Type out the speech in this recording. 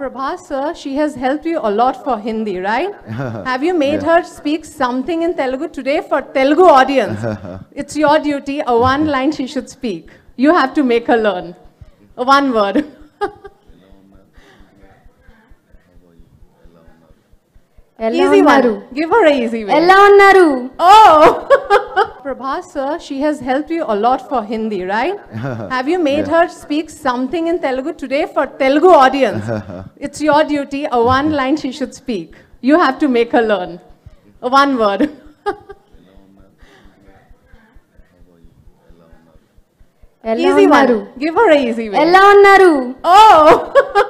Prabhas, sir, she has helped you a lot for Hindi, right? Have you made yeah. her speak something in Telugu today for Telugu audience? it's your duty. A one line she should speak. You have to make her learn. A one word. easy one. Give her an easy one. Oh. Prabhas, sir, she has helped you a lot for Hindi, right? Have you made yeah. her speak something in Telugu today for Telugu audience? it's your duty, a one line she should speak. You have to make her learn. A one word. easy one. Give her an easy one. Oh!